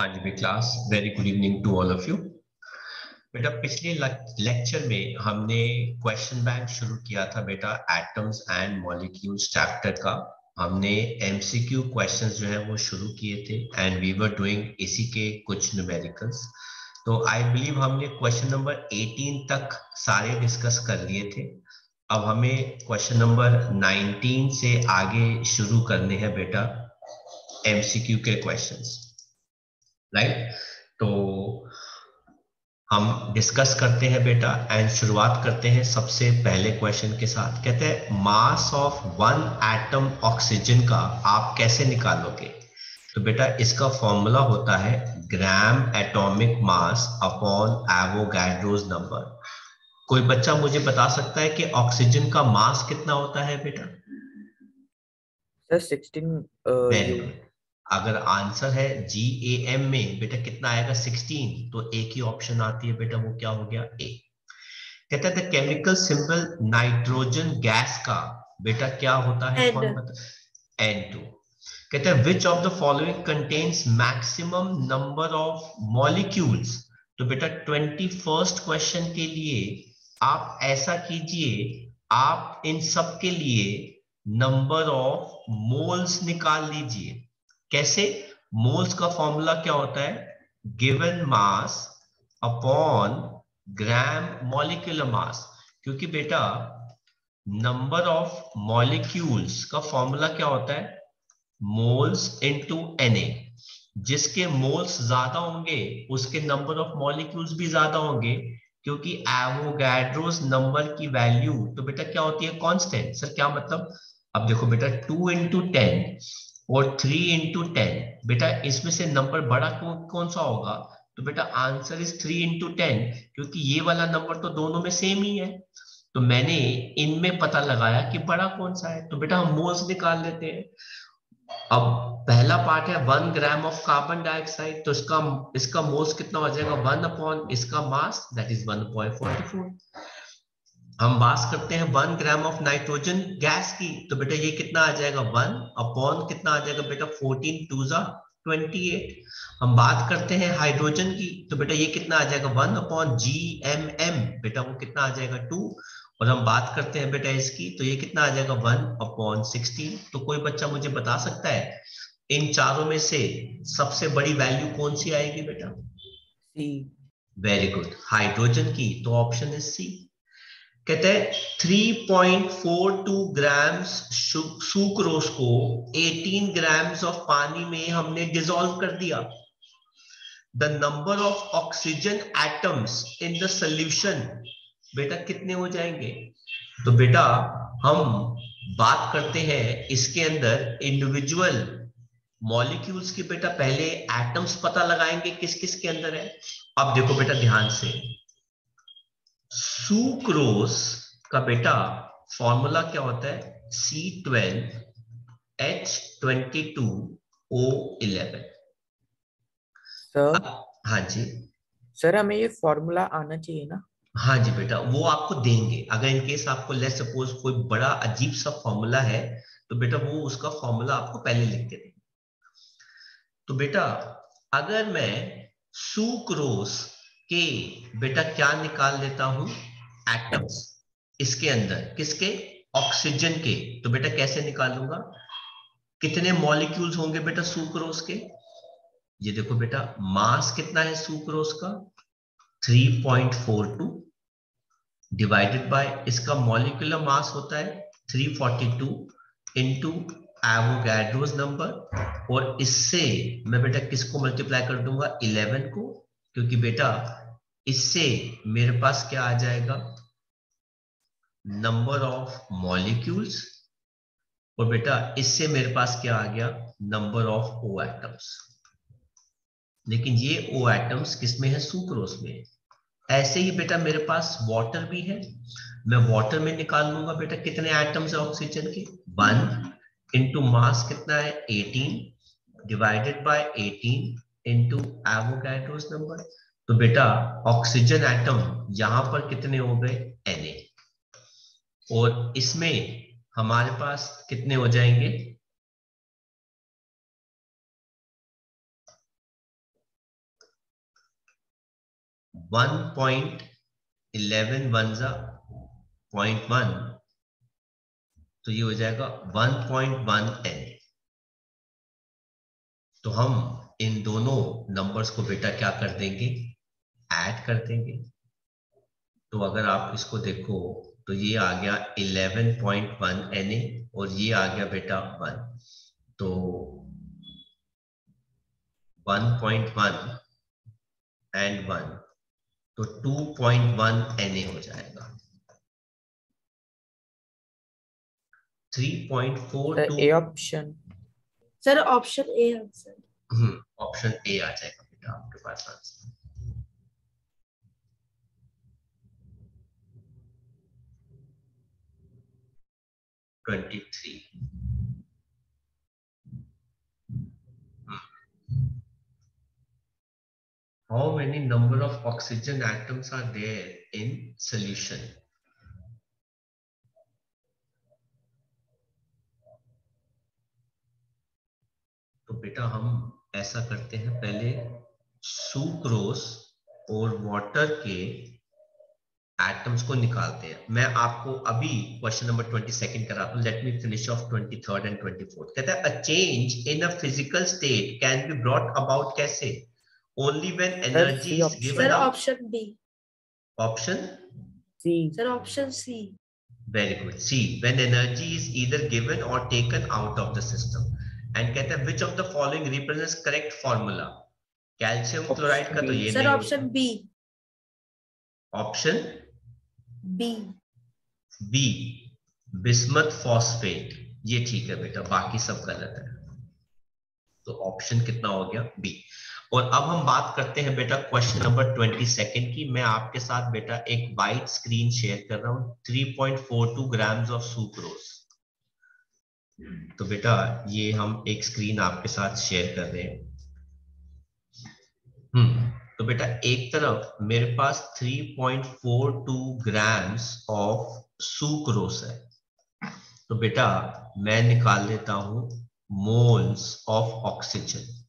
हाँ जी class very good evening to all of you बेटा, पिछले लेक्चर में हमने क्वेश्चन बैंक शुरू किया था बेटा एटम्स एंड मॉलिक्यूल्स चैप्टर का। हमने एमसीक्यू क्वेश्चंस जो है वो शुरू किए थे एंड वी वर डूइंग इसी के कुछ न्यूमेरिकल्स तो आई बिलीव हमने क्वेश्चन नंबर 18 तक सारे डिस्कस कर लिए थे। अब हमें क्वेश्चन नंबर 19 से आगे शुरू करने हैं बेटा एमसीक्यू के क्वेश्चंस राइट तो हम डिस्कस करते हैं बेटा एंड शुरुआत करते हैं सबसे पहले क्वेश्चन के साथ। कहते हैं mass of one atom oxygen का आप कैसे निकालोगे? तो बेटा इसका फॉर्मूला होता है gram atomic mass upon Avogadro's number कोई बच्चा मुझे बता सकता है कि ऑक्सीजन का मास कितना होता है बेटा? सर 16 वेरी गुड अगर आंसर है जी ए एम में बेटा कितना आएगा? 16 तो ए की ऑप्शन आती है बेटा वो क्या हो गया? ए कहता है केमिकल सिंबल नाइट्रोजन गैस का बेटा क्या होता है? कौन बता एन टू कहते हैं which of the following contains maximum number of molecules तो बेटा ट्वेंटी फ़र्स्ट क्वेश्चन के लिए आप ऐसा कीजिए आप इन सब के लिए नंबर ऑफ़ मोल्स निकाल लीजिए। कैसे? मोल्स का फॉर्मूला क्या होता है? Given mass upon gram molecular mass. क्योंकि बेटा, नंबर ऑफ़ मॉलिक्यूल्स का फॉर्मूला क्या होता है? मोल्स इनटू एनए जिसके मोल्स ज़्यादा होंगे, उसके नंबर ऑफ़ मॉलिक्यूल्स भी ज़्यादा होंगे, क्योंकि एवोगैड्रोस नंबर की वैल्यू तो बेटा क्या होती है? कांस्टेंट। सर, क्या मतलब? अब देखो बेटा, टू इंटू टेन। और थ्री इंटू टेन बेटा इसमें से नंबर बड़ा कौन, कौन सा होगा? तो बेटा answer is three into ten क्योंकि ये वाला नंबर तो दोनों में सेम ही है। तो मैंने इनमें पता लगाया कि बड़ा कौन सा है। तो बेटा हम मोल्स निकाल लेते हैं। अब पहला पार्ट है one gram of carbon dioxide तो इसका इसका मोल्स कितना हो जाएगा वन अपॉन इसका mass that is one point forty four हम बात करते हैं one gram of nitrogen gas की। तो बेटा ये कितना आ जाएगा? वन अपॉन कितना आ जाएगा बेटा? फोर्टीन टू जा ट्वेंटी एट। हम बात करते हैं हाइड्रोजन की। तो बेटा ये कितना आ जाएगा? One upon G M M. बेटा वो कितना आ जाएगा? टू। और हम बात करते हैं बेटा इसकी। तो ये कितना आ जाएगा? One upon sixteen. तो कोई बच्चा मुझे बता सकता है इन चारों में से सबसे बड़ी वैल्यू कौन सी आएगी बेटा? सी वेरी गुड हाइड्रोजन की। तो ऑप्शन इज़ सी कहते हैं 3.42 ग्राम्स सुक्रोस को 18 ग्राम्स ऑफ़ पानी में हमने डिसॉल्व कर दिया। The number of oxygen atoms in the solution बेटा कितने हो जाएँगे? तो बेटा हम बात करते हैं इसके अंदर इंडिविजुअल मॉलिक्यूल्स की बेटा पहले एटम्स पता लगाएँगे किस किस के अंदर है। अब देखो बेटा ध्यान से। सुक्रोस का बेटा फॉर्मूला क्या होता है? C twelve H twenty two O eleven sir हाँ जी। सर हमें ये फॉर्मूला आना चाहिए ना? हाँ जी बेटा वो आपको देंगे। अगर इनकेस आपको लेट सपोज़ कोई बड़ा अजीब सा फॉर्मूला है तो बेटा वो उसका फॉर्मूला आपको पहले लिख के देंगे। तो बेटा अगर मैं सुक्रोस के बेटा क्या निकाल लेता हूँ? एटम्स इसके अंदर। किसके? ऑक्सीजन के। तो बेटा कैसे निकालूँगा? कितने मॉलिक्यूल्स होंगे बेटा सुक्रोस के? ये देखो बेटा मास कितना है सुक्रोस का? 3.42 डिवाइडेड बाय इसका मॉलिक्यूलर मास होता है 342 फोर्टी एवोगैड्रोस नंबर और इससे मैं बेटा किसको मल्टीप्लाई कर दूँगा? 11 को। क्योंकि बेटा इससे मेरे पास क्या आ जाएगा? नंबर ऑफ़ मॉलिक्यूल्स और बेटा, इससे मेरे पास क्या आ गया? नंबर ऑफ़ ओ एटम्स लेकिन ये ओ एटम्स किसमें है? सुक्रोस में ऐसे ही बेटा मेरे पास वाटर भी है। मैं वाटर में निकाल लूँगा बेटा कितने एटम्स है ऑक्सीजन के? वन इंटू मास कितना है? 18 divided by 18 into Avogadro's number तो बेटा ऑक्सीजन एटम यहाँ पर कितने हो गए? एन और इसमें हमारे पास कितने हो जाएँगे? वन पॉइंट इलेवन वन जा पॉइंट वन तो ये हो जाएगा वन पॉइंट वन एन तो हम इन दोनों नंबर्स को बेटा क्या कर देंगे? ऐड कर देंगे। तो अगर आप इसको देखो तो ये आ गया 11.1 Na और ये आ गया बेटा वन तो 1.1 एंड वन तो 2.1 Na हो जाएगा। 3.42 A option sir option A answer option A आ जाएगा बेटा आपके पास answer twenty three How many number of oxygen atoms are there in solution? तो बेटा हम ऐसा करते हैं पहले सुक्रोस और वाटर के एटम्स को निकालते हैं। मैं आपको अभी क्वेश्चन नंबर ट्वेंटी सेकेंड कराता हूँ। Let me finish off twenty third and twenty fourth कहता है a change in a physical state can be brought about कैसे? Only when energy is option. Given option D option C sir option C very good C when energy is either given और taken out of the system and कहता है which of the following represents correct formula calcium Option chloride का तो B. ये sir option B option B B bismuth phosphate ये ठीक है बेटा, बाकी सब गलत है। तो ऑप्शन कितना हो गया? बी और अब हम बात करते हैं बेटा क्वेश्चन नंबर ट्वेंटी सेकेंड की। मैं आपके साथ बेटा एक वाइट स्क्रीन शेयर कर रहा हूँ। 3.42 ग्राम्स ऑफ़ सुक्रोज तो बेटा, ये हम एक स्क्रीन आपके साथ शेयर कर रहे हैं। हम्म तो बेटा, एक तरफ़ मेरे पास 3.42 ग्राम्स ऑफ़ सुक्रोस है। तो बेटा, मैं निकाल लेता हूँ moles of oxygen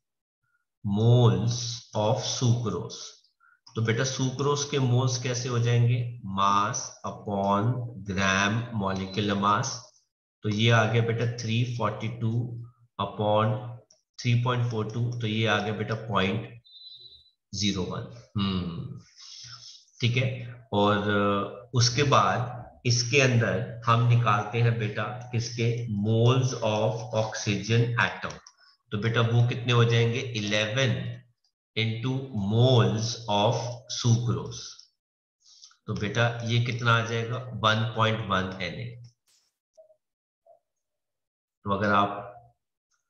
moles of sucrose तो बेटा सुक्रोस के मोल्स कैसे हो जाएँगे? मास अपॉन ग्राम मॉलिक्यूलर मास तो ये आ गया बेटा 342 अपॉन 3.42 तो ये आ गया बेटा पॉइंट ज़ीरो वन। हम्म। ठीक है? और उसके बाद इसके अंदर हम निकालते हैं बेटा किसके? Moles of oxygen atom. तो बेटा वो कितने हो जाएँगे? 11 इंटू मोल्स ऑफ़ सुक्रोस तो बेटा ये कितना आ जाएगा? वन पॉइंट 1.1 Na तो अगर आप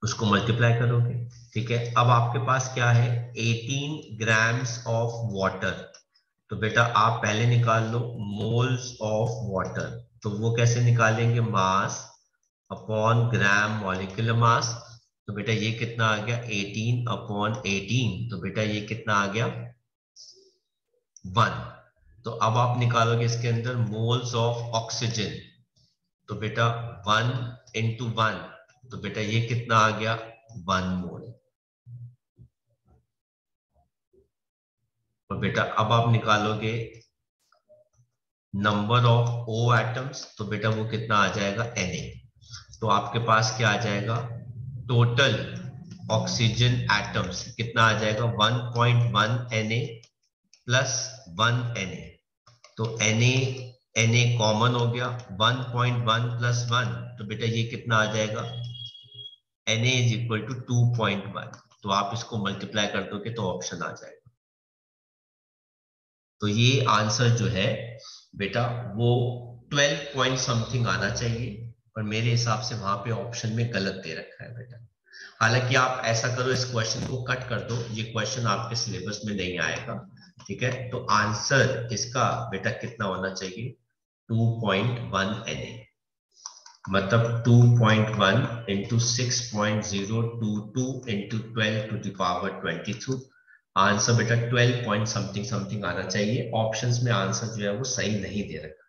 उसको मल्टीप्लाई करोगे ठीक है? अब आपके पास क्या है? 18 ग्राम्स ऑफ़ वाटर तो बेटा, आप पहले निकाल लो मोल्स ऑफ़ वाटर तो वो कैसे निकालेंगे? Mass upon gram molecular mass तो बेटा, ये कितना आ गया? 18 अपॉन 18 तो बेटा, ये कितना आ गया? वन तो अब आप निकालोगे इसके अंदर मोल्स ऑफ़ ऑक्सीजन तो बेटा वन इंटू वन तो बेटा, ये कितना आ गया? वन मोल और बेटा, अब आप निकालोगे नंबर ऑफ़ ओ एटम्स तो बेटा वो कितना आ जाएगा? Na तो आपके पास क्या आ जाएगा? टोटल ऑक्सीजन एटम्स कितना आ जाएगा? 1.1 Na प्लस 1 Na तो एन Na कॉमन हो गया 1.1 पॉइंट प्लस 1 तो बेटा ये कितना आ जाएगा? Na इज़ इक्वल टू 2.1 तो आप इसको मल्टीप्लाई कर दोगे तो ऑप्शन आ जाएगा। तो ये आंसर जो है, बेटा, वो 12 पॉइंट समथिंग आना चाहिए और मेरे हिसाब से वहाँ पे ऑप्शन में गलत दे रखा है बेटा। हालाँकि आप ऐसा करो, इस क्वेश्चन को कट कर दो, ये क्वेश्चन आपके सिलेबस में नहीं आएगा, ठीक है? तो आंसर इसका, बेटा, कितना होना चाहिए? 2.1 Na मतलब 2.1 point one into six point zero two two into twelve to the power twenty two answer बेटा 12 पॉइंट समथिंग समथिंग आना चाहिए। ऑप्शंस में आंसर जो है वो सही नहीं दे रखा।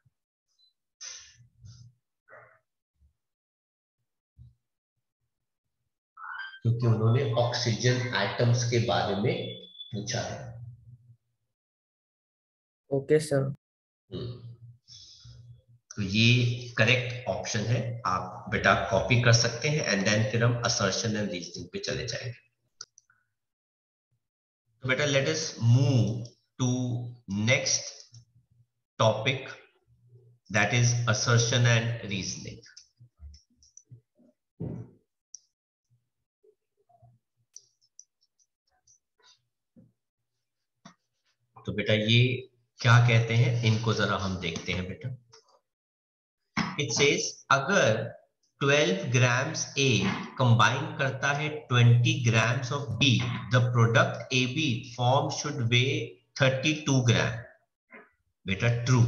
क्योंकि उन्होंने ऑक्सीजन एटम्स के बारे में पूछा है। ओके सर तो ये करेक्ट ऑप्शन है। आप बेटा कॉपी कर सकते हैं एंड देन फिर हम असर्शन एंड रीजनिंग पे चले जाएँगे। बेटा let us move to next topic that is assertion and reasoning तो बेटा ये क्या कहते हैं? इनको जरा हम देखते हैं बेटा। इट सेज अगर 12 ग्राम्स ए कंबाइन करता है 20 grams of B the product A B form should weigh 32 gram बेटा true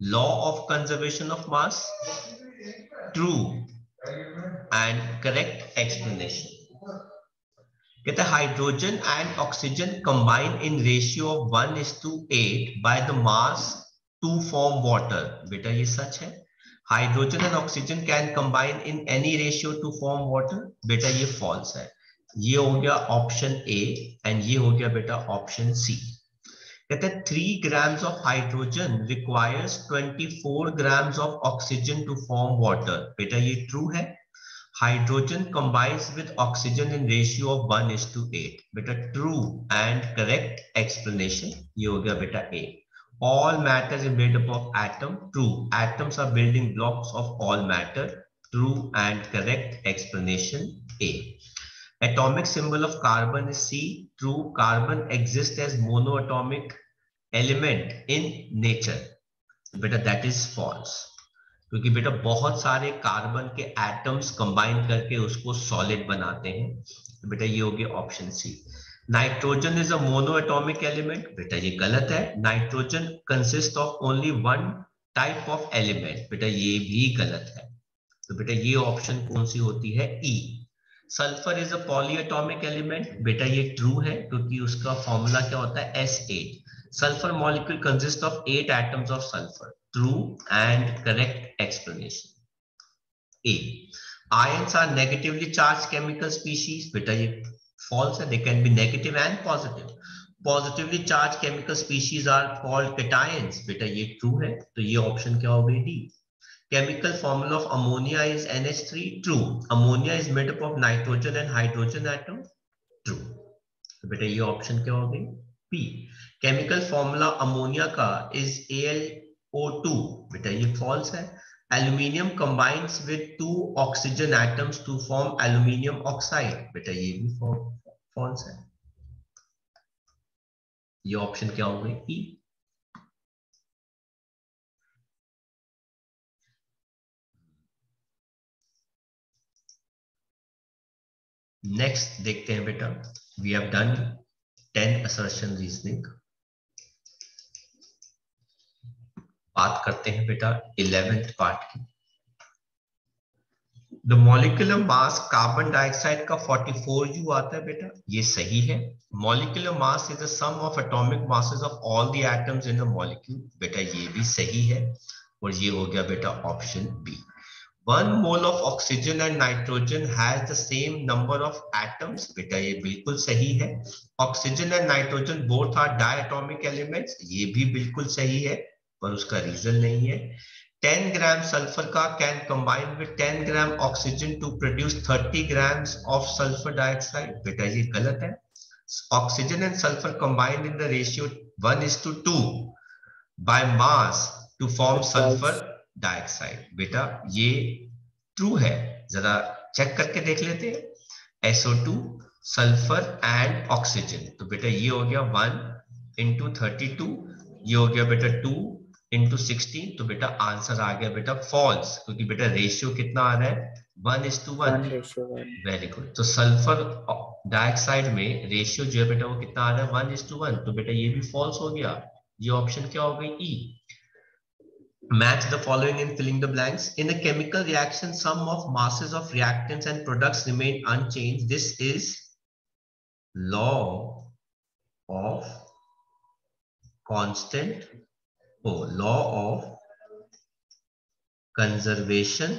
law of conservation of mass true and correct explanation कहते hydrogen and oxygen combine in ratio of one is to eight by the mass to form water बेटा, ये सच है? Hydrogen and oxygen can combine in any ratio to form water. बेटा, ये false है। ये हो गया ऑप्शन ए एंड ये हो गया बेटा ऑप्शन सी कहते हैं three grams of hydrogen requires 24 grams of oxygen to form water बेटा, ये ट्रू है। Hydrogen combines with oxygen in ratio of 1 is to 8 beta true and correct explanation ye ho gaya beta a all matter is made up of atom true atoms are building blocks of all matter true and correct explanation a atomic symbol of carbon is c true carbon exists as monoatomic element in nature beta that is false क्योंकि बेटा बहुत सारे carbon के atoms combine करके उसको solid बनाते हैं तो बेटा ये हो गया option C nitrogen is a monoatomic element बेटा ये गलत है. Nitrogen consist of only one type of element बेटा ये भी गलत है. तो बेटा ये ऑप्शन कौन सी होती है? E sulphur is a polyatomic element बेटा ये ट्रू है क्योंकि उसका फॉर्मूला क्या होता है? S eight sulphur molecule consist of eight atoms of sulphur true and correct explanation. A. Ions are negatively charged chemical species. Beta, ye false hai. They can be negative and positive. Positively charged chemical species are called cations. Beta, ye true hai. तो ये option हो गई D. Chemical formula of ammonia is NH3. True. Ammonia is made up of nitrogen and hydrogen atom. True. तो ये option क्या हो गई P. Chemical formula ammonia का is Al O2 बेटा ये फॉल्स है aluminium combines with two oxygen atoms to form aluminium oxide बेटा, ये भी फॉल्स है। ये ऑप्शन क्या हो गई? ई नेक्स्ट देखते हैं बेटा। We have done ten assertion reasoning बात करते हैं बेटा इलेवेंथ पार्ट की। The molecular mass carbon dioxide का 44 यू आता है बेटा, ये सही है। Molecular mass is the sum of atomic masses of all the atoms in molecule बेटा, ये भी सही है और ये हो गया बेटा option B one mole of oxygen and nitrogen has the same number of atoms बेटा, ये बिल्कुल सही है। Oxygen and nitrogen both are diatomic elements ये भी बिल्कुल सही है। पर उसका रीजन नहीं है। 10 ग्राम सल्फ़र का can combine with 10 gram oxygen to produce 30 grams of sulphur dioxide बेटा, ये गलत है। Oxygen and sulphur combined in the ratio 1 is to 2 by mass to form sulfur dioxide बेटा, ये ट्रू है। जरा चेक करके देख लेते हैं। SO2 सल्फ़र एंड ऑक्सीजन तो बेटा, ये हो गया वन 1 into 32 ये हो गया बेटा 2 इंटू सिक्सटीन तो बेटा आंसर आ गया बेटा फॉल्स क्योंकि बेटा रेशियो कितना आ रहा है? वेरी गुड तो सल्फ़र डाइऑक्साइड uh, में रेशियो जो है बेटा वो कितना आ रहा है? वन इज़ टू वन तो बेटा ये भी फॉल्स हो गया। ये ऑप्शन क्या हो गई? E match the following in filling the blanks in a chemical reaction sum of masses of reactants and products remain unchanged this is law of constant oh, law of conservation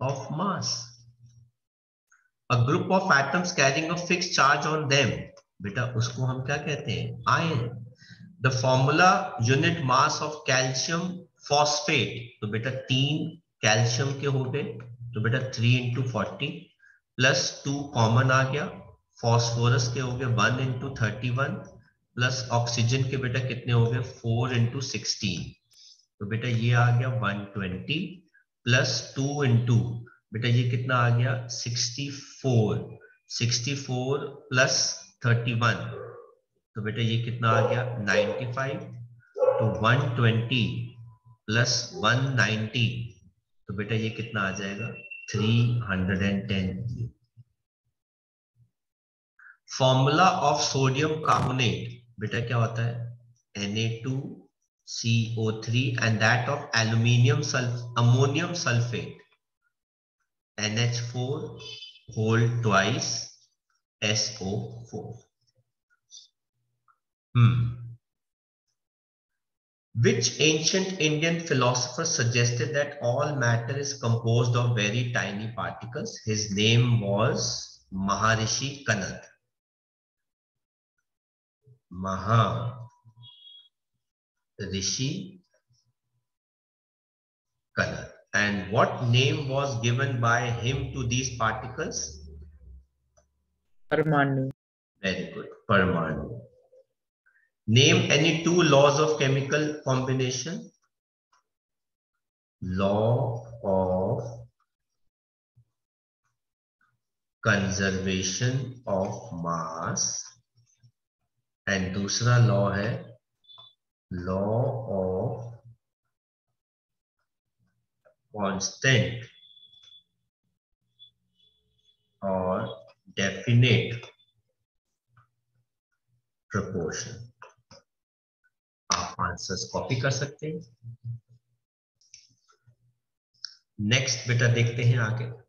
of mass. A group of atoms carrying a fixed charge on them, बेटा उसको हम क्या कहते हैं? Ion the formula unit mass of calcium phosphate तो बेटा तीन calcium के हो गए। तो बेटा three into forty plus two common आ गया। फॉस्फोरस के हो गए one into thirty one plus oxygen के बेटा कितने हो गए? Four into sixteen. तो बेटा ये आ गया one twenty plus two into बेटा ये कितना आ गया? Sixty four. Sixty four plus thirty one. तो बेटा ये कितना आ गया? Ninety five. तो one twenty plus one ninety तो बेटा ये कितना आ जाएगा? 310 फॉर्मूला ऑफ़ सोडियम कार्बोनेट। बेटा क्या होता है Na2CO3 and that of aluminium sulf ammonium sulfate NH4 whole twice SO4 hmm Which ancient Indian philosopher suggested that all matter is composed of very tiny particles? His name was Maharishi Kanad. Maharishi Kanad. And what name was given by him to these particles? Parmanu. Very good. Parmanu. Name any two laws of chemical combination. Law of conservation of mass and दूसरा law है law of constant और definite proportion आप answers copy कर सकते हैं। Next बेटा देखते हैं आगे।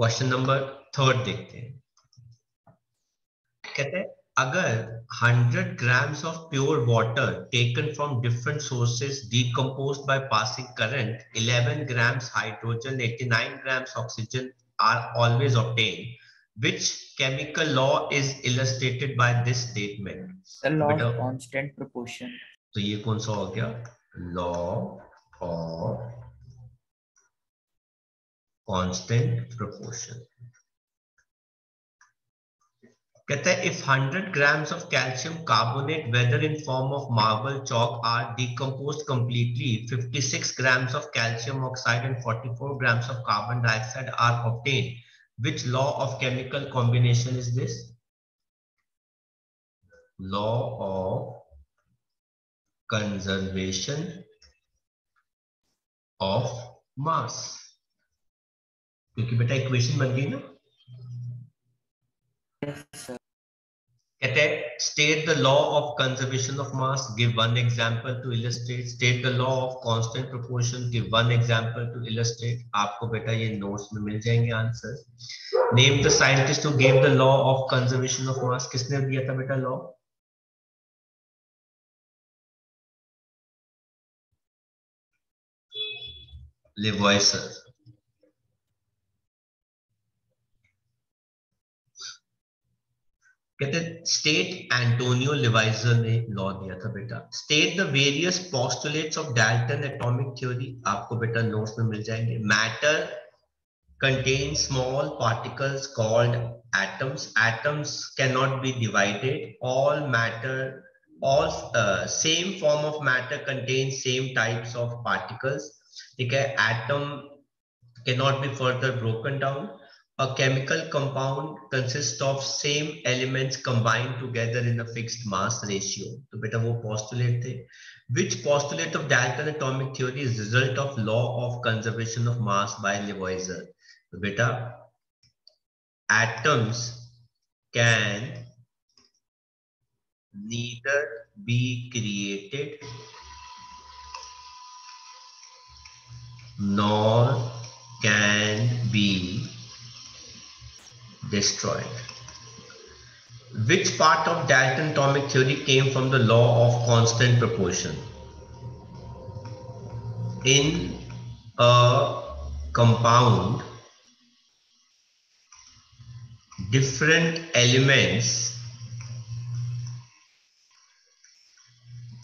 क्वेश्चन नंबर थर्ड देखते हैं। कहते हैं अगर 100 grams of pure water taken from different sources decompose by passing current 11 grams hydrogen 89 grams oxygen are always obtain which chemical law is illustrated by this statement the law of constant proportion तो ये कौन सा हो गया? Law of constant proportion. कहता है if 100 grams of calcium carbonate whether in form of marble chalk are decomposed completely 56 grams of calcium oxide and 44 grams of carbon dioxide are obtained which law of chemical combination is this law of conservation of mass क्योंकि बेटा equation बन गई ना। कहते हैं state the law of conservation of mass give one example to illustrate state the law of constant proportion give one example to illustrate आपको बेटा ये नोट्स में मिल जाएँगे answer name the scientist who give the law of conservation of mass किसने दिया था बेटा लॉ लिवॉइसर कहते स्टेट एंटोनियो लिवाइजर ने लॉ दिया था बेटा। State the various postulates of Dalton atomic theory आपको बेटा नोट्स में मिल जाएँगे। Matter contain small particles called atoms atoms can not be divided all matter all same form of matter contain same types of particles ठीक है atom can not be further broken down A chemical compound consists of same elements combined together in a fixed mass ratio. तो बेटा वो postulate थे. Which postulate of Dalton atomic theory is result of law of conservation of mass by Lavoisier? तो बेटा atoms can neither be created nor can be destroyed. Which part of Dalton atomic theory came from the law of constant proportion? In a compound, different elements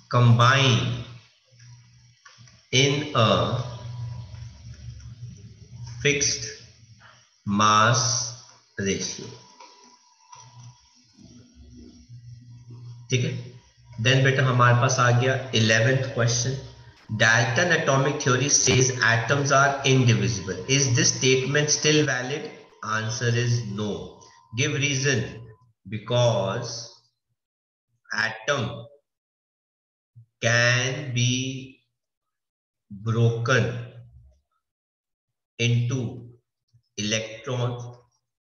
combine in a fixed mass ratio ठीक है? Then बेटा हमारे पास आ गया eleventh question Dalton atomic theory says atoms are indivisible is this statement still valid answer is no give reason because atom can be broken into electron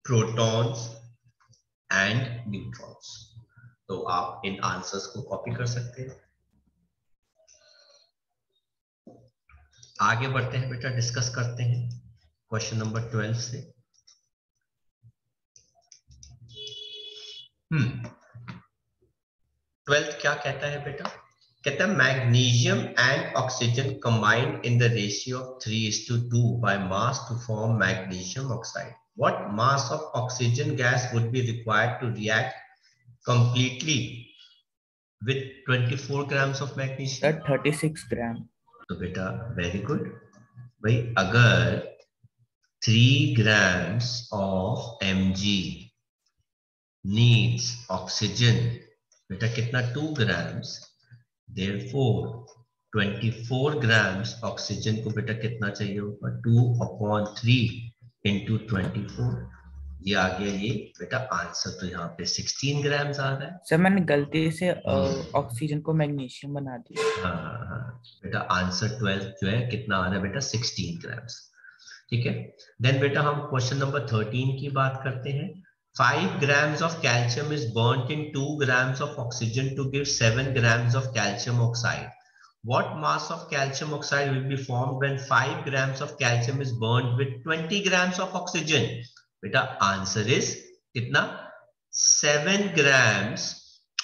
protons and neutrons तो आप इन आंसर्स को copy कर सकते हैं। आगे बढ़ते हैं बेटा डिस्कस करते हैं क्वेश्चन नंबर ट्वेल्व से। हम्म। ट्वेल्थ क्या कहता है बेटा? कहता है magnesium and oxygen combined in the ratio of three is to two by mass to form magnesium oxide what mass of oxygen gas would be required to react completely with 24 grams of magnesium? Sir, 36 gram. तो बेटा very good भाई अगर three grams of M G needs oxygen बेटा कितना two grams therefore twenty four grams oxygen को बेटा कितना चाहिए होगा two upon three into twenty four ये आ गया ये बेटा आंसर तो यहाँ पे 16 ग्राम आ रहा है। सर मैंने गलती से ऑक्सीजन को मैग्नीशियम बना दिया। हाँ हाँ हाँ। बेटा आंसर 12 जो है कितना आ रहा है बेटा? 16 ग्राम ठीक है? देन बेटा हम क्वेश्चन नंबर 13 की बात करते हैं। 5 grams of calcium is burnt in 2 grams of oxygen to give 7 grams of calcium oxide. What mass of calcium oxide will be formed when 5 grams of calcium is burnt with 20 grams of oxygen? बेटा answer is कितना seven grams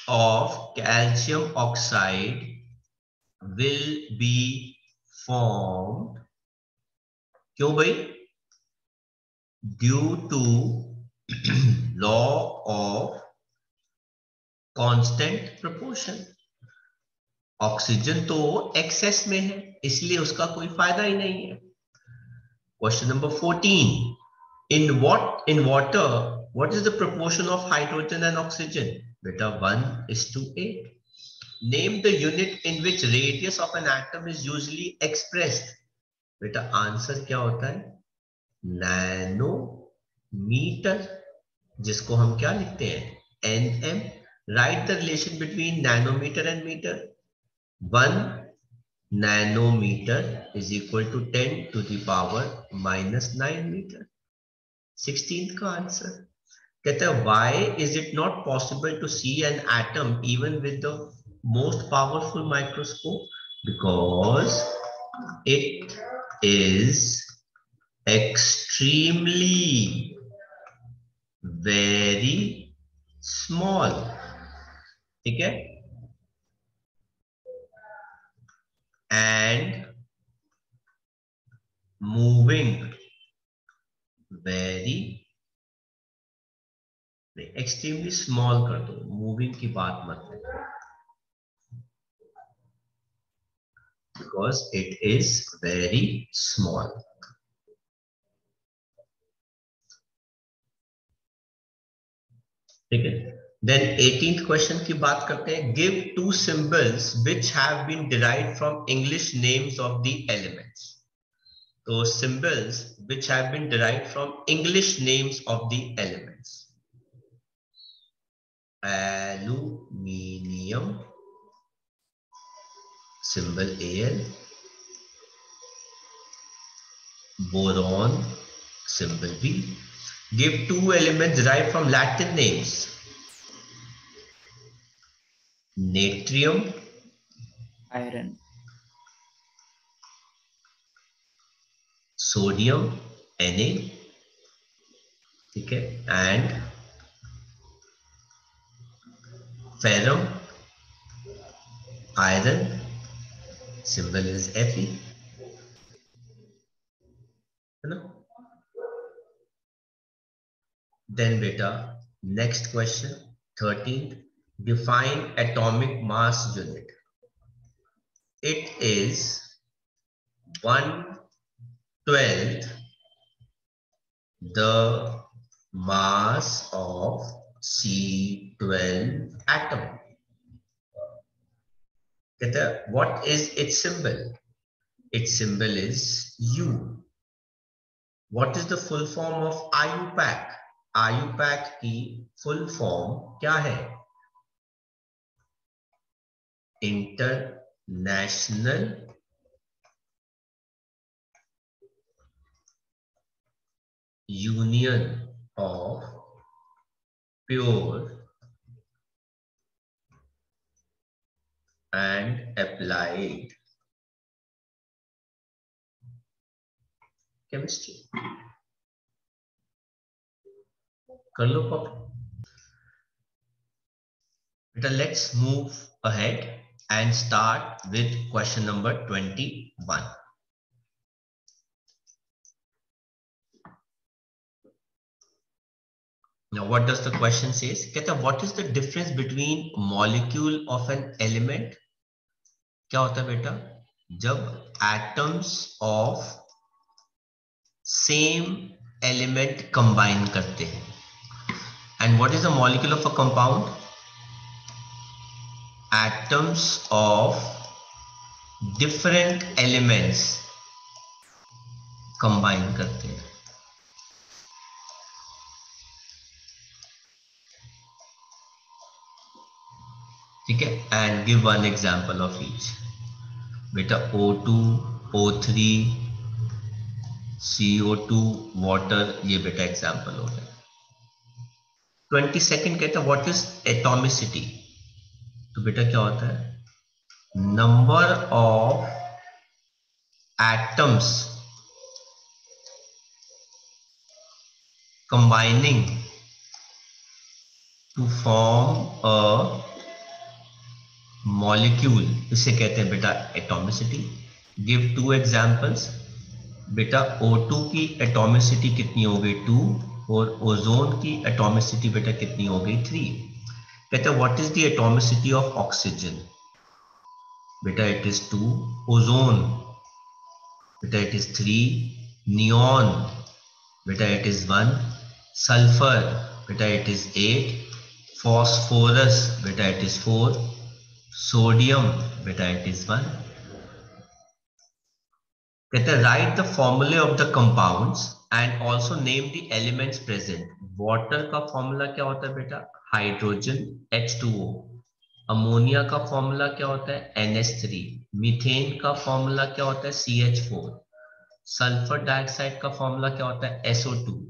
of calcium oxide will be form क्यों भाई due to law of constant proportion Oxygen तो excess में है, इसलिए उसका कोई फ़ायदा ही नहीं है। Question number fourteen in what in water what is the proportion of hydrogen and oxygen बेटा one is to eight name the unit in which radius of an atom is usually expressed बेटा answer क्या होता है? Nanometer जिसको हम क्या लिखते हैं? N M write the relation between nanometre and metre 1 nanometer is equal to 10 to the power minus 9 meter sixteen का आंसर कहता है why is it not possible to see an atom even with the most powerful microscope because it is extremely very small ठीक है And moving very extremely small कर दो। Moving की बात मत करो। Because it is very small ठीक है? देन एटीन क्वेश्चन की बात करते हैं। Give two symbols which have been derive from English names of the elements तो symbols which have been derive from English names of the elements aluminium symbol L boron symbol B give two element derive from Latin names natrium iron sodium na ठीक है and ferrum iron symbol is F है ना? Then बेटा next question thirteen define atomic mass unit. It is 1 12th the mass of C12 atom. What is its symbol? Its symbol is U. What is the full form of IUPAC? IUPAC की full form क्या है International Union of Pure and Applied chemistry. कर लो Beta, let's move ahead and start with question number 21. Now, what does the question says? Kehta, what is the difference between molecule of an element? क्या होता है बेटा जब atoms of same element combine करते हैं and what is the molecule of a compound atoms of different elements combine करते हैं। ठीक है? And give one example of each बेटा O two O O2 O3 CO2 water ये बेटा example हो गया। ट्वेंटी सेकेंड कहता व्हाट इज़ एटोमिसिटी तो बेटा क्या होता है? Number of atoms combining to form a molecule इसे कहते हैं बेटा एटोमिसिटी गिव टू एग्जांपल्स बेटा O2 की एटॉमिसिटी कितनी हो गई टू और ओजोन की एटॉमिसिटी बेटा कितनी हो गई three Beta, what is the atomicity of oxygen? Beta, it is 2. Ozone. Beta, it is 3. Neon. Beta, it is 1. Sulfur. Beta, it is 8. Phosphorus. Beta, it is 4. Sodium. Beta, it is 1. Beta, write the formula of the compounds and also name the elements present water का formula क्या होता है बेटा? Hydrogen H2O ammonia का formula क्या होता है? NH3 methane का फॉर्मूला क्या होता है? CH4 सल्फ़र डाइऑक्साइड का फॉर्मूला क्या होता है? SO2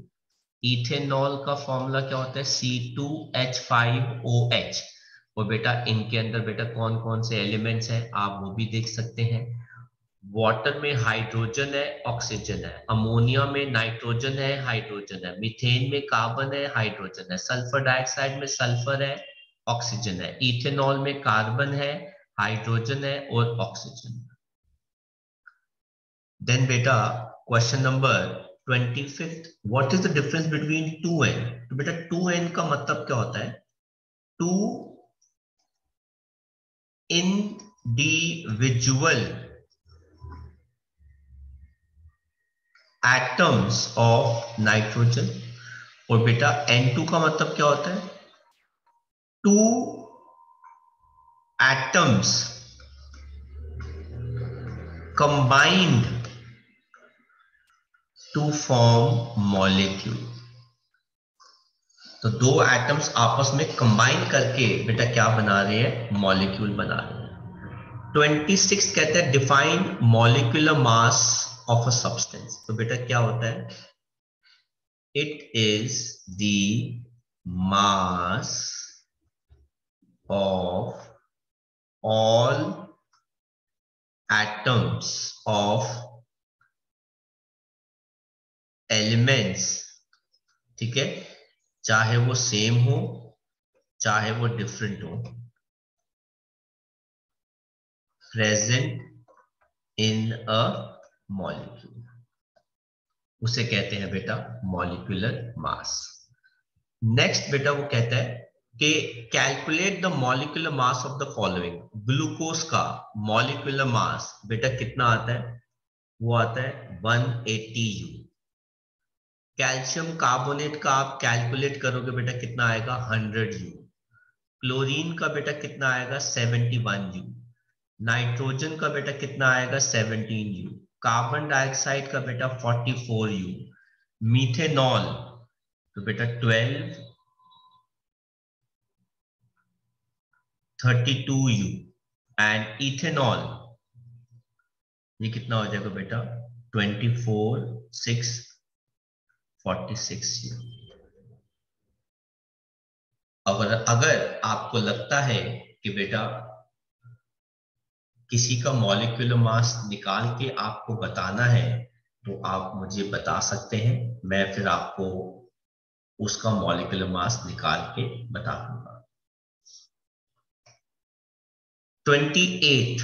इथेनॉल का फॉर्मूला क्या होता है? C2H5OH और बेटा, इनके अंदर बेटा कौन कौन से एलिमेंट्स हैं? आप वो भी देख सकते हैं। वाटर में हाइड्रोजन है ऑक्सीजन है. अमोनिया में नाइट्रोजन है हाइड्रोजन है. मीथेन में कार्बन है हाइड्रोजन है. सल्फ़र डाइऑक्साइड में सल्फ़र है ऑक्सीजन है. इथेनॉल में कार्बन है हाइड्रोजन है और ऑक्सीजन देन बेटा question number twenty fifth what is the difference between two N तो बेटा टू एन का मतलब क्या होता है? Two individual atoms of nitrogen और बेटा N2 का मतलब क्या होता है? Two atoms combined to form molecule तो दो एटम्स आपस में कंबाइन करके बेटा क्या बना रहे हैं? मॉलिक्यूल बना रहे हैं। ट्वेंटी सिक्स कहते हैं define molecular mass of a substance तो बेटा क्या होता है? It is the mass of all atoms of elements ठीक है? चाहे वो सेम हो, चाहे वो डिफरेंट हो. प्रेजेंट इन अ मॉलिक्यूल उसे कहते हैं बेटा मॉलिक्यूलर मास नेक्स्ट बेटा वो कहता है कि calculate the molecular mass of the following glucose का मॉलिकुलर मास बेटा कितना आता है? वो आता है 180 यू कैल्शियम कार्बोनेट का आप कैलकुलेट करोगे बेटा कितना आएगा? 100 यू क्लोरीन का बेटा कितना आएगा? 71 यू नाइट्रोजन का बेटा कितना आएगा? 17 यू कार्बन डाइऑक्साइड का बेटा 44 यू मीथेनॉल तो बेटा 12 32 यू एंड इथेनॉल ये कितना हो जाएगा बेटा? 24 6 46 यू अगर अगर आपको लगता है कि बेटा किसी का मॉलिक्यूलर मास निकाल के आपको बताना है तो आप मुझे बता सकते हैं, मैं फिर आपको उसका मॉलिकुलर मास निकाल के बता दूँगा। Twenty eight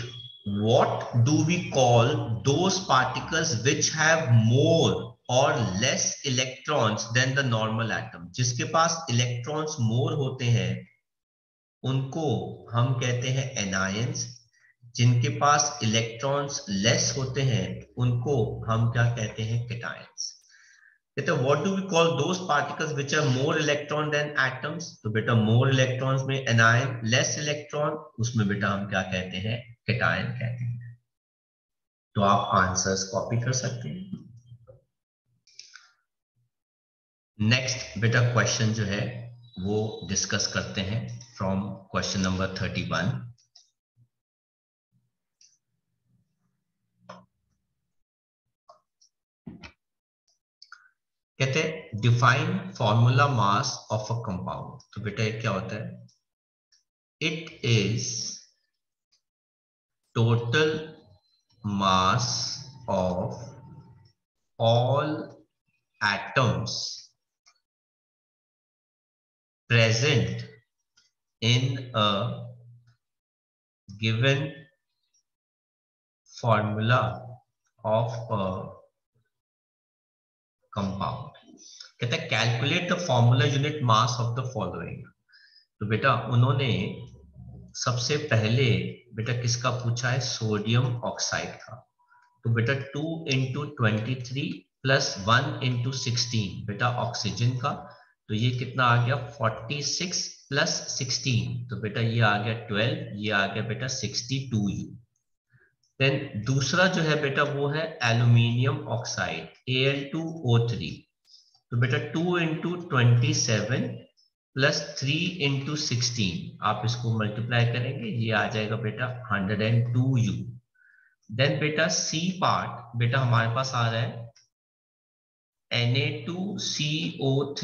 what do we call those particles which have more और less electrons than the normal atom जिसके पास इलेक्ट्रॉन्स मोर होते हैं, उनको हम कहते हैं एनायंस जिनके पास इलेक्ट्रॉन्स लेस होते हैं, उनको हम क्या कहते हैं? केटायंस हैं what do we call those particles which are more electron than atoms तो बेटा मोर इलेक्ट्रॉन्स में एनायन लेस इलेक्ट्रॉन उसमें बेटा हम क्या कहते हैं? केटायन कहते हैं. तो आप आंसर्स कॉपी कर सकते हैं. नेक्स्ट बेटा क्वेश्चन जो है, वो डिस्कस करते हैं from question number thirty one कहते हैं define formula mass of a compound तो बेटा ये क्या होता है? It is total mass of all atoms present in a given formula of a compound. कहते हैं calculate the formula unit mass of the following तो बेटा, उन्होंने सबसे पहले बेटा किसका पूछा है? सोडियम ऑक्साइड का। तो बेटा two into twenty three plus one into sixteen बेटा ऑक्सीजन का। तो ये कितना आ गया? फोर्टी सिक्स प्लस सिक्सटीन तो बेटा ये आ गया ट्वेल्व ये आ गया बेटा सिक्सटी टू यू देन दूसरा जो है बेटा वो है एल्यूमिनियम ऑक्साइड Al2O3 तो बेटा two into twenty seven plus three into sixteen आप इसको मल्टीप्लाई करेंगे, ये आ जाएगा बेटा hundred and two U then बेटा सी पार्ट बेटा हमारे पास आ रहा है Na2CO3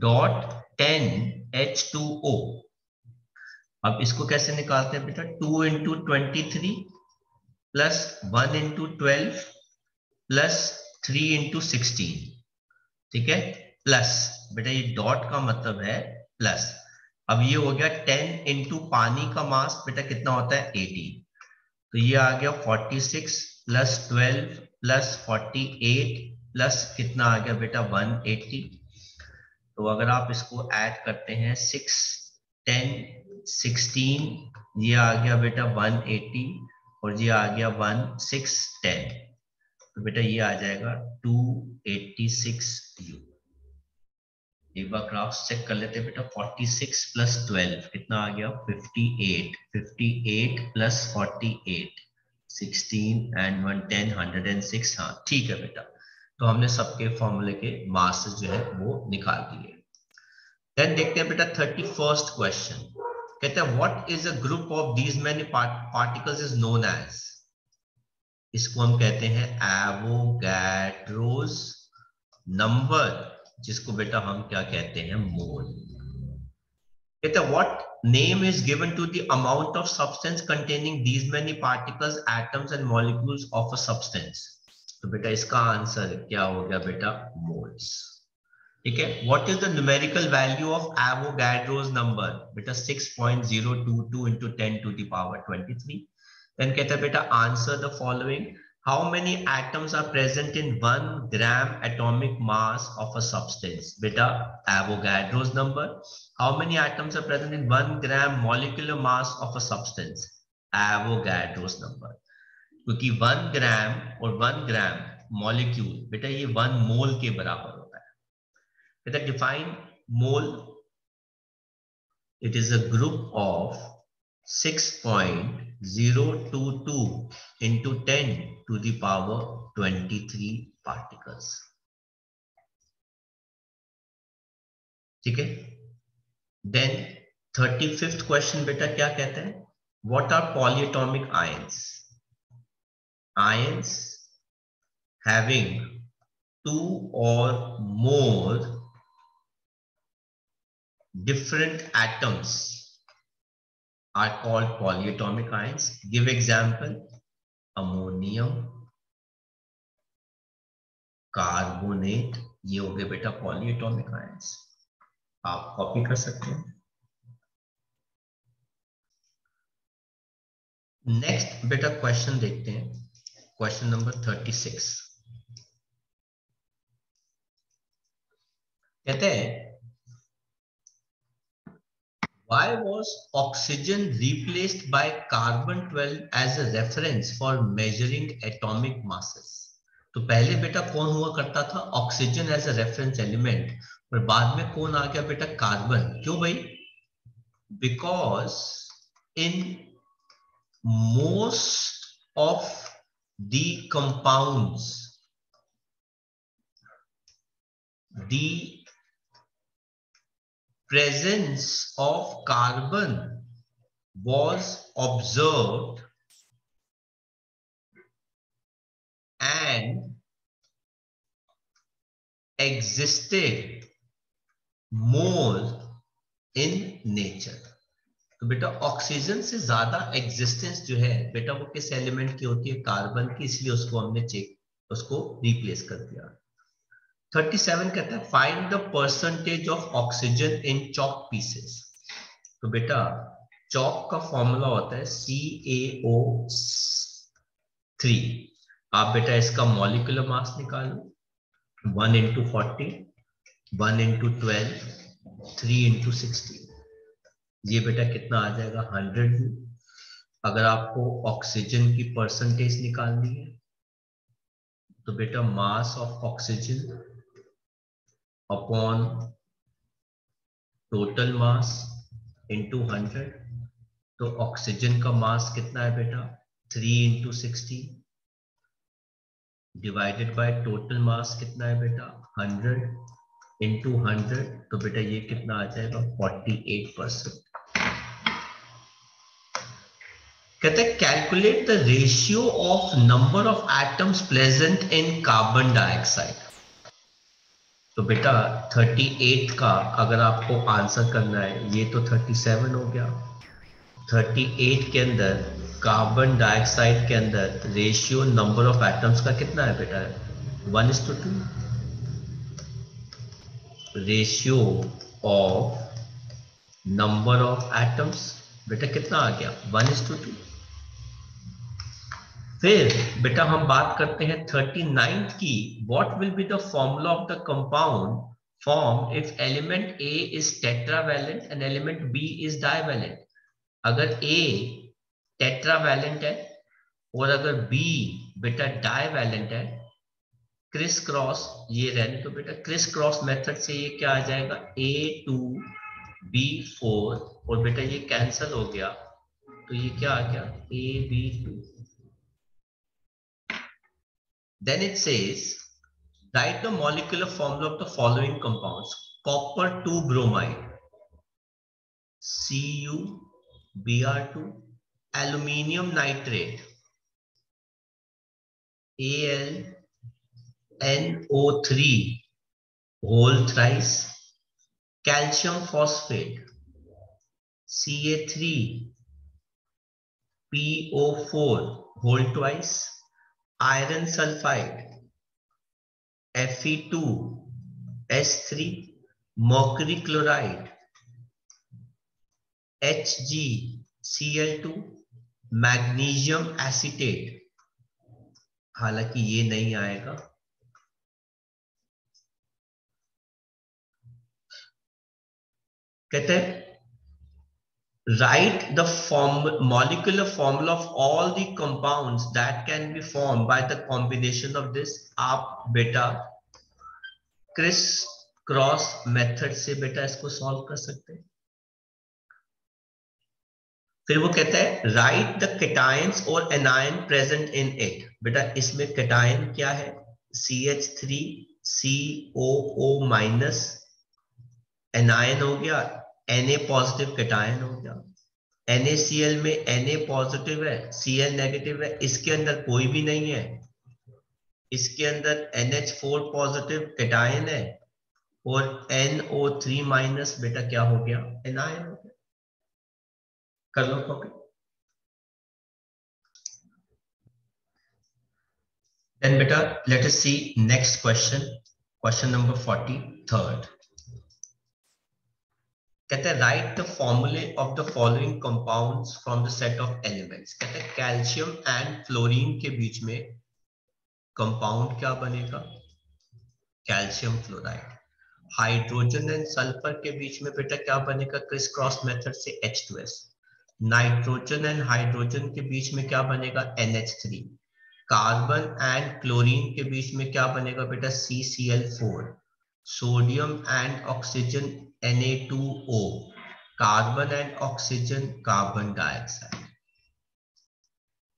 dot ten H two O अब इसको कैसे निकालते हैं बेटा? Two into twenty three plus one into twelve plus three into sixteen ठीक है? प्लस बेटा, ये डॉट का मतलब है प्लस अब ये हो गया टेन इंटू पानी का मास, बेटा, कितना होता है? एटी तो ये आ गया forty six plus twelve plus forty eight plus कितना आ गया बेटा? वन एट्टी तो अगर आप इसको ऐड करते हैं सिक्स टेन सिक्सटीन ये आ गया बेटा वन एट्टी और ये आ गया वन सिक्स टेन तो बेटा ये आ जाएगा टू एट्टी सिक्स यू एक बार ग्राफ चेक कर लेते हैं बेटा 46 प्लस 12 कितना आ गया? 58 58 प्लस 48 16 एंड 110 106 हाँ ठीक है बेटा। तो हमने सबके फॉर्मूले के मास जो है, वो निकाल दिए। देन देखते हैं बेटा थर्टी फ़र्स्ट क्वेश्चन कहते हैं what is a group of these many particles is known as इसको हम कहते हैं एवोगैड्रोस नंबर जिसको बेटा हम क्या कहते हैं मोल कहते what name is given to the amount of substance containing these many particles atoms and molecules of a substance तो बेटा इसका आंसर क्या हो गया बेटा? मोल्स ठीक है? What is the numerical value of Avogadro's number बेटा 6.022 into 10 to the power 23 then कहता है बेटा answer the following How many atoms are present in one gram atomic mass of a substance? Beta, Avogadro's number. How many atoms are present in one gram molecular mass of a substance? Avogadro's number. क्योंकि one gram और one gram molecule बेटा ये one mole के बराबर होता है बेटा define mole it is a group of 6.022 into 10 to the power 23 particles. ठीक है देन थर्टी फिफ्थ क्वेश्चन बेटा क्या कहते हैं what are polyatomic ions ions having two or more different atoms are called polyatomic ions. Give example, ammonium, carbonate, ये हो गए बेटा पॉलीएटॉमिक आयंस आप कॉपी कर सकते हैं। नेक्स्ट बेटा क्वेश्चन देखते हैं। क्वेश्चन नंबर थर्टी सिक्स कहते हैं Why was oxygen replaced by carbon 12 as a reference for measuring atomic masses? तो पहले बेटा कौन हुआ करता था? Oxygen as a reference element और बाद में कौन आ गया बेटा? कार्बन क्यों भाई? Because in most of the compounds the presence of carbon was observed and existed more in nature. तो बेटा ऑक्सीजन से ज़्यादा एग्जिस्टेंस जो है, बेटा वो किस एलिमेंट की होती है? कार्बन की, इसलिए उसको हमने चेक उसको रिप्लेस कर दिया। 37 कहता है find the percentage of oxygen in chalk pieces तो बेटा चॉक का फॉर्मूला होता है सी ए ओ थ्री आप बेटा इसका मॉलिकुलर मास निकालो one into forty one into twelve three into sixty ये बेटा कितना आ जाएगा? हंड्रेड अगर आपको ऑक्सीजन की परसेंटेज निकालनी है तो बेटा mass of oxygen upon total mass into hundred तो ऑक्सीजन का मास कितना है बेटा? Three into sixty divided by total mass कितना है बेटा? हंड्रेड इंटू हंड्रेड तो बेटा ये कितना आ जाएगा? फोर्टी एट परसेंट कहते हैं calculate the ratio of number of atoms present in carbon dioxide तो बेटा 38 का अगर आपको आंसर करना है, ये तो 37 हो गया। 38 के अंदर कार्बन डाइऑक्साइड के अंदर रेशियो नंबर ऑफ़ एटम्स का कितना है बेटा? One is to two ratio of number of atoms बेटा कितना आ गया? वन इज़ टू टू फिर, बेटा हम बात करते हैं थर्टी नाइन्थ की what will be the formula of the compound form if element A is tetravalent and element B is divalent अगर ए टेट्रावैलेंट है और अगर बी बेटा डाइवैलेंट है क्रिस क्रॉस ये रहने तो बेटा क्रिस क्रॉस मेथड से ये क्या आ जाएगा? ए टू बी फोर और बेटा ये कैंसल हो गया तो ये क्या आ गया? A B two Then it says, write the molecular formula of the following compounds. Copper 2 bromide, CuBr2, aluminium nitrate, AlNO3 whole thrice, calcium phosphate, Ca3, PO4 whole twice, iron sulphide F two S three mercury chloride H G C L two magnesium acetate हालाँकि ये नहीं आएगा। कहते हैं write the form, molecular formula of all the compounds that can be formed by the combination of this आप बेटा criss cross method से बेटा इसको सॉल्व कर सकते हैं। फिर वो कहता है राइट द केटाइंस और एनायन प्रेजेंट इन इट बेटा, इसमें केटायन क्या है? C H three C O O minus anion हो गया। Na पॉजिटिव केटायन हो गया। NaCl में Na पॉजिटिव है Cl नेगेटिव है, इसके अंदर कोई भी नहीं है। इसके अंदर NH4 पॉजिटिव केटायन है और NO3 माइनस बेटा क्या हो गया? एनायन हो गया। कर लो copy then beta let us see next question question number 43rd कहते हैं write the formulae of the following compounds from the set of elements कहते हैं कैल्शियम एंड फ्लोरीन के बीच में कंपाउंड क्या बनेगा? Calcium fluoride hydrogen and sulphur के बीच में बेटा क्या बनेगा? क्रिस क्रॉस मेथड से H2S नाइट्रोजन एंड हाइड्रोजन के बीच में क्या बनेगा? NH3 कार्बन एंड क्लोरीन के बीच में क्या बनेगा बेटा? CCl4 sodium and oxygen Na2O carbon and oxygen carbon dioxide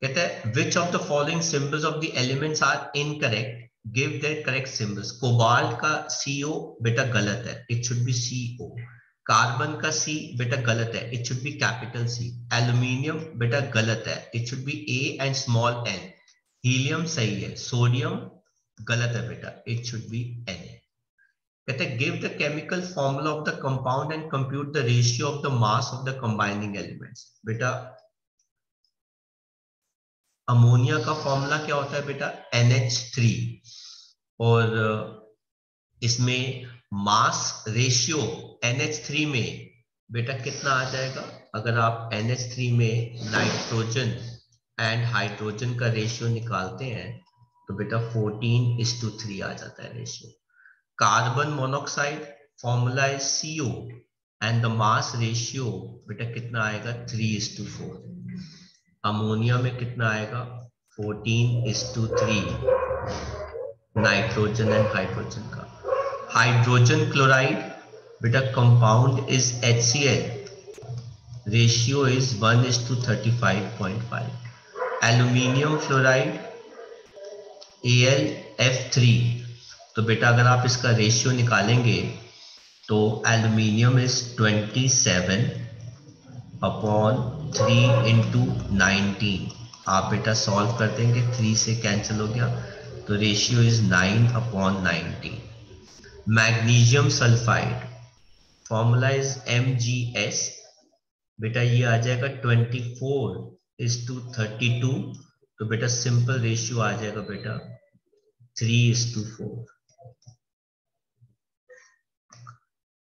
कहते हैं which of the following symbols of the elements are incorrect give their correct symbols cobalt का CO बेटा गलत है. It should be CO carbon का C बेटा गलत है. It should be capital C. Aluminium बेटा गलत है. It should be A and small n. Helium सही है. सोडियम गलत है बेटा. इट शुड बी Na कहते हैं give the chemical formula of the compound and compute the ratio of the mass of the combining elements बेटा ammonia का formula क्या होता है बेटा? NH3 और इसमें मास रेशियो NH3 में बेटा कितना आ जाएगा? अगर आप NH3 में नाइट्रोजन एंड हाइड्रोजन का रेशियो निकालते हैं तो बेटा 14 इस टू थ्री आ जाता है ratio carbon monoxide formula is CO and the mass ratio बेटा, कितना आएगा? Three is to four ammonia में कितना आएगा? Fourteen is to three nitrogen and hydrogen का। हाइड्रोजन क्लोराइड बेटा compound is H C L ratio is one is to thirty five point five aluminium fluoride A L F three तो बेटा, अगर आप इसका रेशियो निकालेंगे तो aluminium is 27 upon three into आप बेटा सॉल्व कर देंगे थ्री से कैंसिल हो गया तो ratio is nine upon nineteen magnesium sulphide formula is M G S बेटा, ये आ जाएगा 24 इज़ टू थर्टी टू तो बेटा सिंपल रेशियो आ जाएगा बेटा थ्री इज़ टू फोर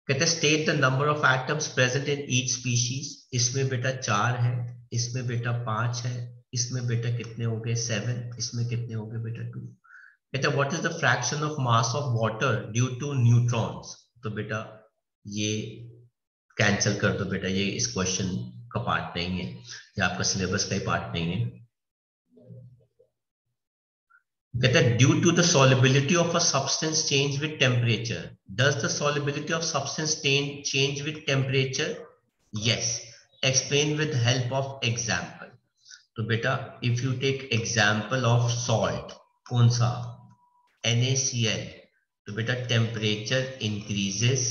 कहते हैं state the number of atoms present in each species इसमें बेटा चार है, इसमें बेटा पाँच है, इसमें बेटा कितने हो गए? सेवन इसमें कितने हो गए बेटा टू कहते what is the fraction of mass of water due to neutrons तो बेटा ये कैंसिल कर दो बेटा, ये इस क्वेश्चन का पार्ट नहीं है, ये आपका सिलेबस का ही पार्ट नहीं है। कहते due to the solubility of a substance change with temperature does the solubility of substance change with temperature yes explain with help of example तो बेटा if you take example of salt कौन सा? NaCl तो बेटा temperature increases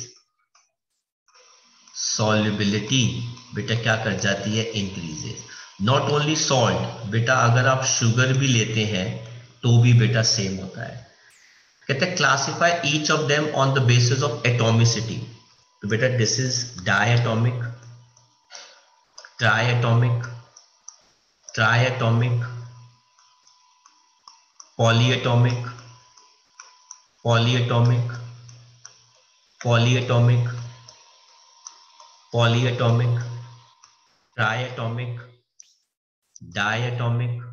solubility बेटा, क्या कर जाती है? इंक्रीजेस नॉट ओनली सॉल्ट बेटा, अगर आप शुगर भी लेते हैं तो भी बेटा सेम होता है। कहते हैं classify each of them on the basis of atomicity तो बेटा this is diatomic triatomic triatomic polyatomic polyatomic polyatomic polyatomic triatomic diatomic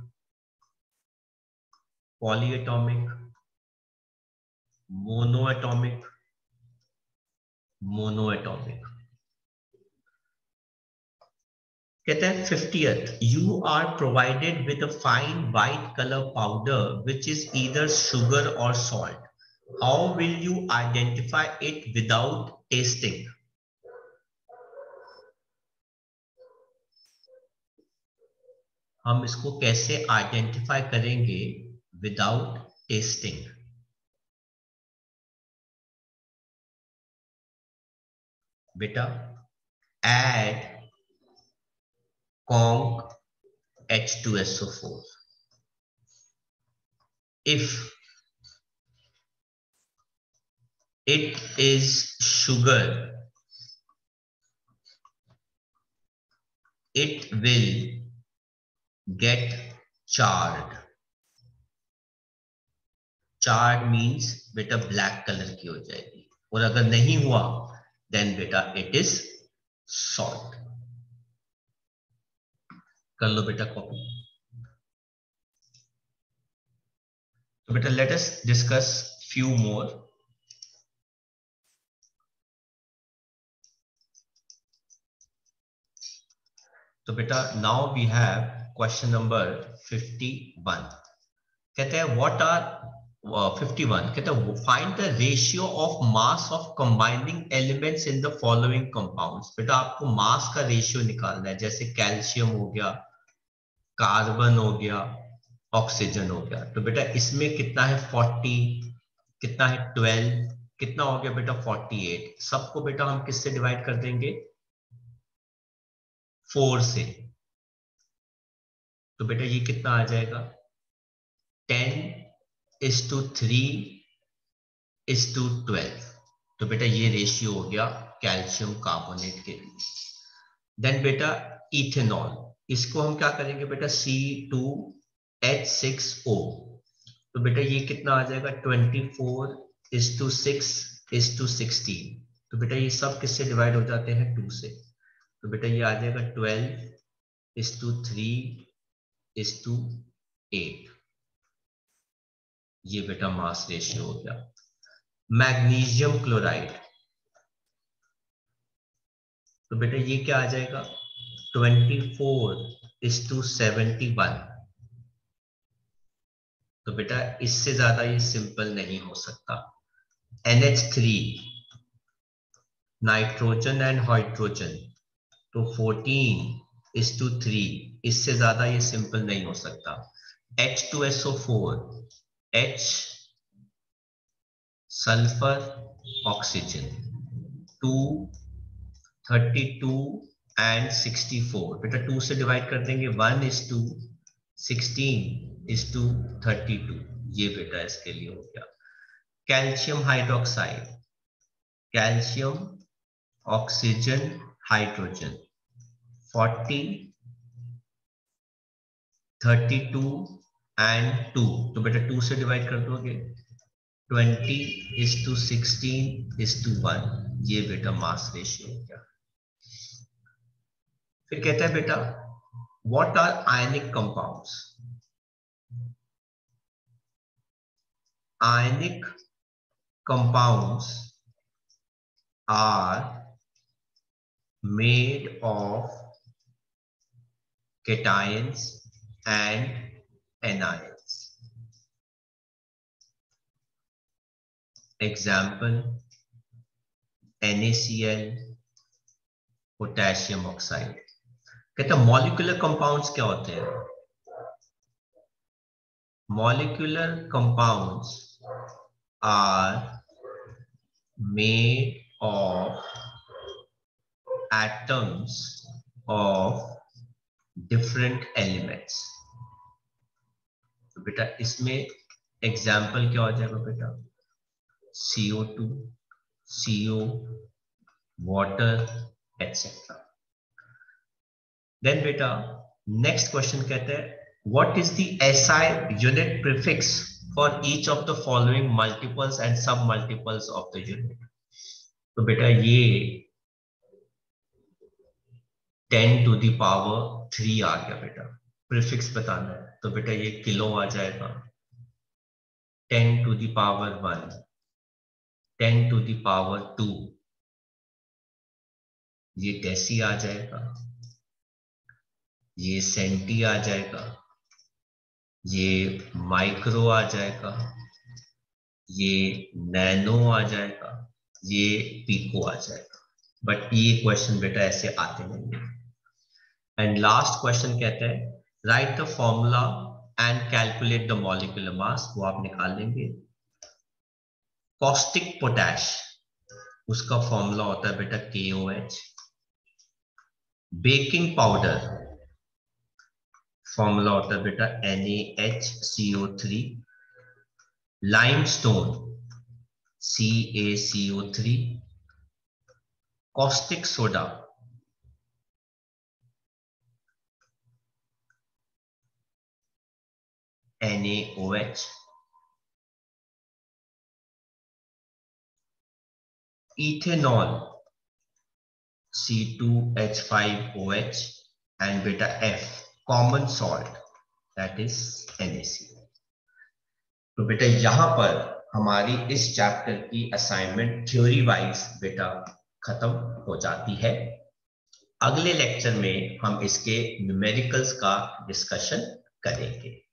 polyatomic monoatomic monoatomic कहते हैं fiftieth you are provided with a fine white colour powder which is either sugar और salt how will you identify it without testing हम इसको कैसे identify करेंगे? without tasting. Beta add conc H2SO4. If it is sugar, it will get charred. Charred means बेटा black colour की हो जाएगी। और अगर नहीं हुआ देन बेटा इट इज़ सॉल्ट कर लो बेटा कॉपी तो बेटा let us discuss few more तो बेटा now we have question number 51 कहते हैं व्हाट आर 51 कहते हैं find the ratio of mass of combining elements in the following compounds बेटा, आपको मास का रेशियो निकालना है, जैसे कैल्शियम हो गया कार्बन हो गया ऑक्सीजन हो गया। तो बेटा, इसमें कितना है 40 कितना है 12 कितना हो गया बेटा 48 सबको बेटा हम किससे डिवाइड कर देंगे? 4 से। तो बेटा ये कितना आ जाएगा? 10 is to three is to twelve तो बेटा ये रेशियो हो गया कैल्शियम कार्बोनेट के लिए। देन बेटा इथेनॉल इसको हम क्या करेंगे बेटा? C two H six O तो बेटा ये कितना आ जाएगा? Twenty four is to six is to sixteen तो बेटा ये सब किससे डिवाइड हो जाते हैं? टू से। तो बेटा ये आ जाएगा twelve is to three is to eight ये बेटा मास रेशियो हो गया। Magnesium chloride. तो बेटा ये क्या आ जाएगा? 24 इज़ टू सेवेंटी वन। तो बेटा इससे ज़्यादा ये सिंपल नहीं हो सकता। NH3 nitrogen and hydrogen. तो 14 इज़ टू थ्री, इससे ज़्यादा ये सिंपल नहीं हो सकता। H2SO4 H sulphur oxygen two thirty two and sixty four बेटा टू से डिवाइड कर देंगे. One is to sixteen is to thirty two ये बेटा इसके लिए हो गया. Calcium hydroxide calcium oxygen hydrogen forty thirty two and two तो बेटा टू से डिवाइड कर दोगे twenty is to sixteen is to one ये बेटा मास रेशियो गया फिर कहता है बेटा what are ionic compounds ionic compounds are made of cations and anions. Example NaCl, potassium oxide. कहते हैं मॉलिकुलर कंपाउंड्स क्या होते हैं molecular compounds are made of atoms of different elements तो बेटा इसमें एग्ज़ाम्पल क्या हो जाएगा बेटा? CO2 CO water etcetera then बेटा नेक्स्ट क्वेश्चन कहते हैं what is the SI unit prefix for each of the following multiples and submultiples of the unit तो बेटा ये ten to the power three आ गया बेटा। प्रीफिक्स बताना है। तो बेटा ये किलो आ जाएगा। Ten to the power one. Ten to the power two. ये डेसी आ जाएगा? ये सेंटी आ जाएगा। ये माइक्रो आ जाएगा। ये नैनो आ जाएगा। ये पीको आ जाएगा। बट ये क्वेश्चन बेटा ऐसे आते नहीं एंड लास्ट क्वेश्चन कहते हैं write the formula and calculate the molecular mass वो आप निकाल लेंगे। कॉस्टिक पोटैश उसका फॉर्मूला होता है बेटा K O H baking powder formula होता है बेटा N H C O three limestone C A C O three caustic soda NaOH ethanol C2H5OH and beta F, common salt, that is NaCl तो बेटा यहाँ पर हमारी इस chapter की असाइनमेंट थ्योरी वाइज बेटा खत्म हो जाती है। अगले लेक्चर में हम इसके न्यूमेरिकल्स का डिस्कशन करेंगे।